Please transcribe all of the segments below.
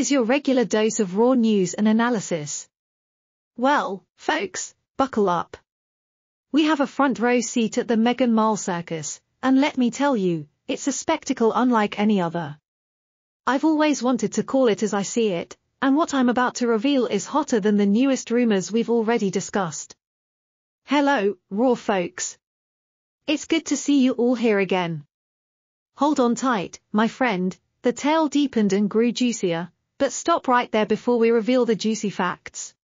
is your regular dose of raw news and analysis. Well, folks, buckle up. We have a front row seat at the Meghan Markle circus, and let me tell you, it's a spectacle unlike any other. I've always wanted to call it as I see it, and what I'm about to reveal is hotter than the newest rumors we've already discussed. Hello, raw folks. It's good to see you all here again. Hold on tight, my friend, the tale deepened and grew juicier, but stop right there before we reveal the juicy facts.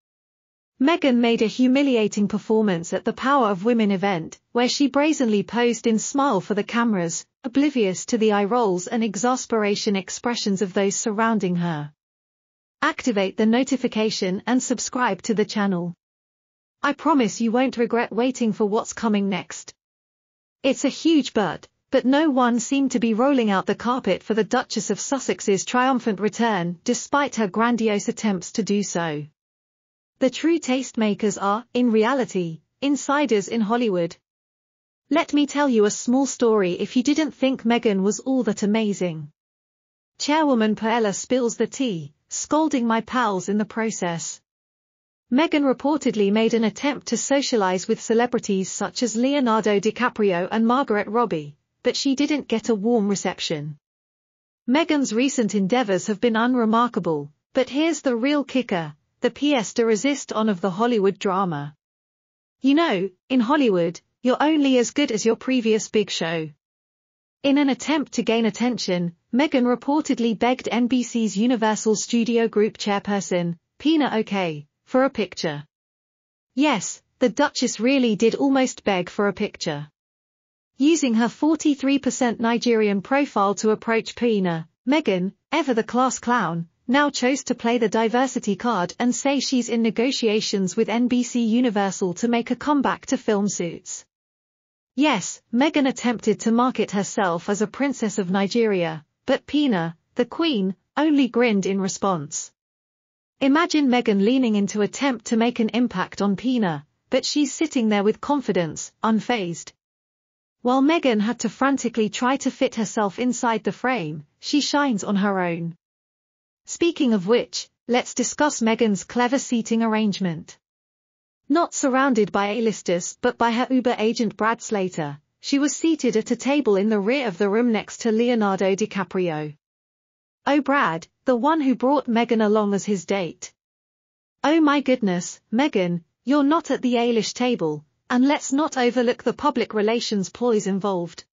Meghan made a humiliating performance at the Power of Women event, where she brazenly posed in smile for the cameras, oblivious to the eye rolls and exasperation expressions of those surrounding her. Activate the notification and subscribe to the channel. I promise you won't regret waiting for what's coming next. It's a huge but, but no one seemed to be rolling out the carpet for the Duchess of Sussex's triumphant return, despite her grandiose attempts to do so. The true tastemakers are, in reality, insiders in Hollywood. Let me tell you a small story if you didn't think Meghan was all that amazing. Chairwoman Pearlena spills the tea, scolding my pals in the process. Meghan reportedly made an attempt to socialize with celebrities such as Leonardo DiCaprio and Margaret Robbie, but she didn't get a warm reception. Meghan's recent endeavors have been unremarkable, but here's the real kicker, the pièce de résistance of the Hollywood drama. You know, in Hollywood, you're only as good as your previous big show. In an attempt to gain attention, Meghan reportedly begged NBC's Universal Studio Group chairperson, Pina OK, for a picture. Yes, the Duchess really did almost beg for a picture. Using her 43% Nigerian profile to approach Pina, Meghan, ever the class clown, now chose to play the diversity card and say she's in negotiations with NBC Universal to make a comeback to film suits. Yes, Meghan attempted to market herself as a princess of Nigeria, but Pina, the queen, only grinned in response. Imagine Meghan leaning in to attempt to make an impact on Pina, but she's sitting there with confidence, unfazed. While Meghan had to frantically try to fit herself inside the frame, she shines on her own. Speaking of which, let's discuss Meghan's clever seating arrangement. Not surrounded by A-listers but by her Uber agent Brad Slater, she was seated at a table in the rear of the room next to Leonardo DiCaprio. Oh Brad, the one who brought Meghan along as his date. Oh my goodness, Meghan, you're not at the A-list table, and let's not overlook the public relations ploys involved.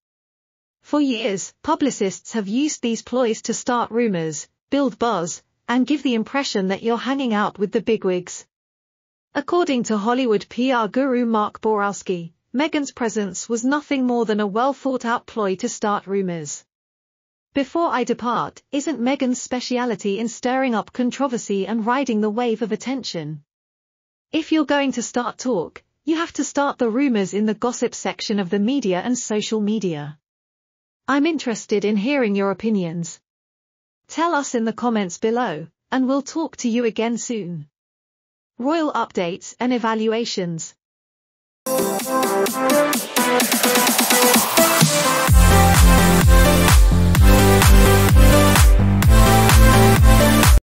For years, publicists have used these ploys to start rumors, build buzz, and give the impression that you're hanging out with the bigwigs. According to Hollywood PR guru Mark Borkowski, Meghan's presence was nothing more than a well-thought-out ploy to start rumors. Before I depart, isn't Meghan's speciality in stirring up controversy and riding the wave of attention? If you're going to start talk, you have to start the rumors in the gossip section of the media and social media. I'm interested in hearing your opinions. Tell us in the comments below, and we'll talk to you again soon. Royal updates and evaluations.